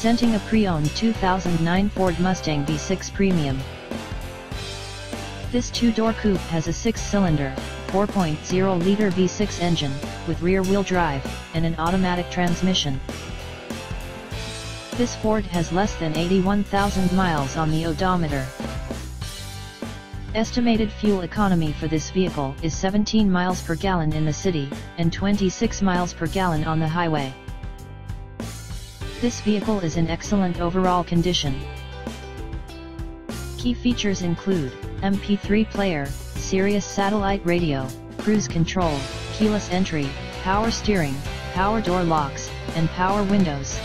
presenting a pre-owned 2009 Ford Mustang V6 Premium. This two-door coupe has a six-cylinder, 4.0-liter V6 engine, with rear-wheel drive, and an automatic transmission. This Ford has less than 81,000 miles on the odometer. Estimated fuel economy for this vehicle is 17 miles per gallon in the city, and 26 miles per gallon on the highway. This vehicle is in excellent overall condition. Key features include, MP3 player, Sirius satellite radio, cruise control, keyless entry, power steering, power door locks, and power windows.